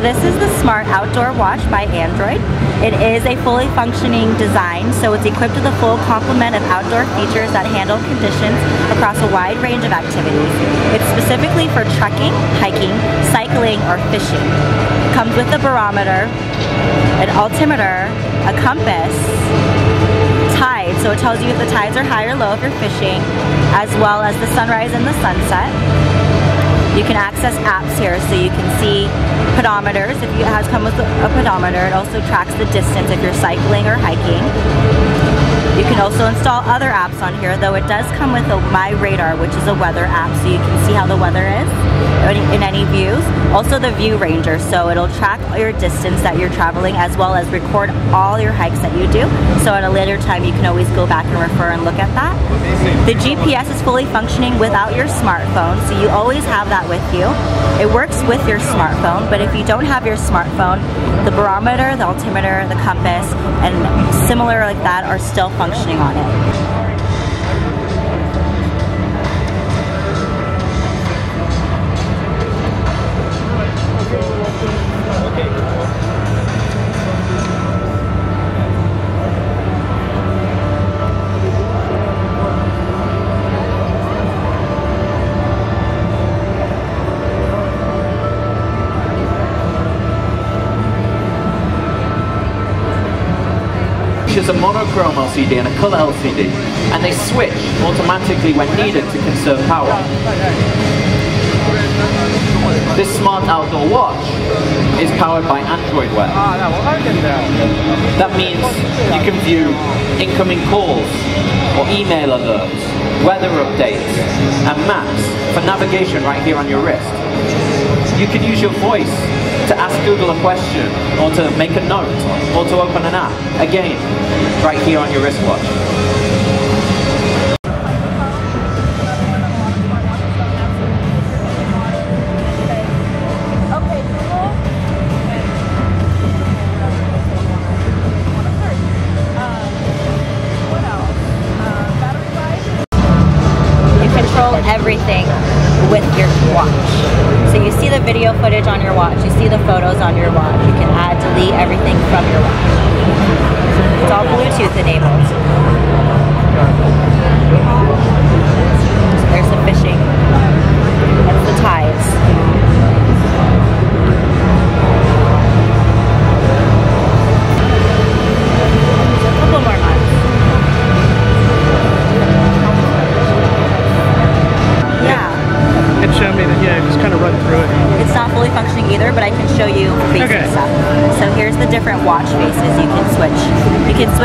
this is the Smart Outdoor Watch by Android. It is a fully functioning design, so it's equipped with a full complement of outdoor features that handle conditions across a wide range of activities. It's specifically for trekking, hiking, cycling, or fishing. It comes with a barometer, an altimeter, a compass, tide, so it tells you if the tides are high or low if you're fishing, as well as the sunrise and the sunset. You can access apps here so you can see pedometers if it has come with a pedometer. It also tracks the distance if you're cycling or hiking. You can also install other apps on here, though it does come with a My Radar, which is a weather app, so you can see how the weather is in any views. Also the View Ranger, so it'll track your distance that you're traveling as well as record all your hikes that you do. So at a later time, you can always go back and refer and look at that. The GPS is fully functioning without your smartphone, so you always have that with you. It works with your smartphone, but if you don't have your smartphone, the barometer, the altimeter, the compass, and similar like that are still functioning on it. Features a monochrome LCD and a color LCD, and they switch automatically when needed to conserve power. This smart outdoor watch is powered by Android Wear. That means you can view incoming calls or email alerts, weather updates, and maps for navigation right here on your wrist. You can use your voice ask Google a question, or to make a note, or to open an app. Again, right here on your wristwatch. You control everything with your watch. So you see the video footage on your watch, you see the photos on your watch, you can add, delete everything from your watch. It's all Bluetooth enabled. So there's the fishing. That's the tides.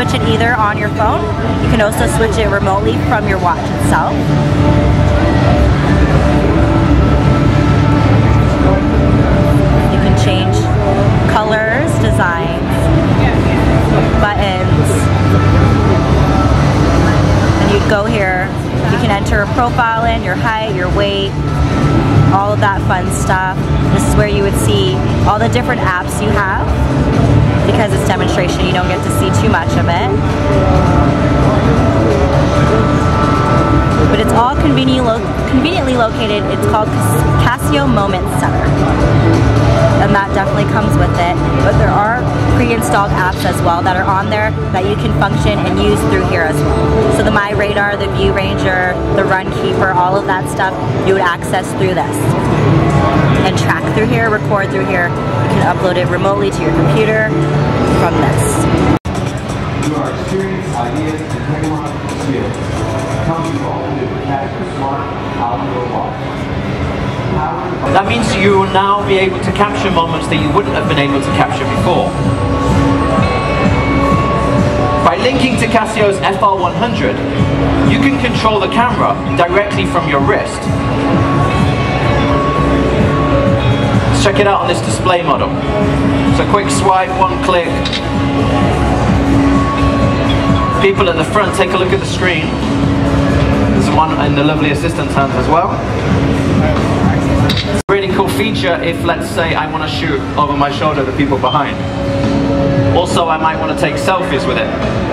Switch it either on your phone, you can also switch it remotely from your watch itself. You can change colors, designs, buttons. And you'd go here, you can enter a profile in, your height, your weight, all of that fun stuff. This is where you would see all the different apps you have because it's demonstration, you don't get to see too much of it. But it's all conveniently, lo conveniently located. It's called Casio Moment Setter. And that definitely comes with it. But there are pre-installed apps as well that are on there that you can function and use through here as well. So the My Radar, the View Ranger, the Run Keeper, all of that stuff you would access through this. And track through here, record through here. You can upload it remotely to your computer from this. You are experiencing ideas and technological skills. Come to all new Smart Outdoor Watch. That means you will now be able to capture moments that you wouldn't have been able to capture before. By linking to Casio's FR100, you can control the camera directly from your wrist. Check it out on this display model. So quick swipe, one click. People at the front, take a look at the screen. There's one in the lovely assistant's hands as well. Really cool feature if, let's say, I want to shoot over my shoulder the people behind. Also, I might want to take selfies with it.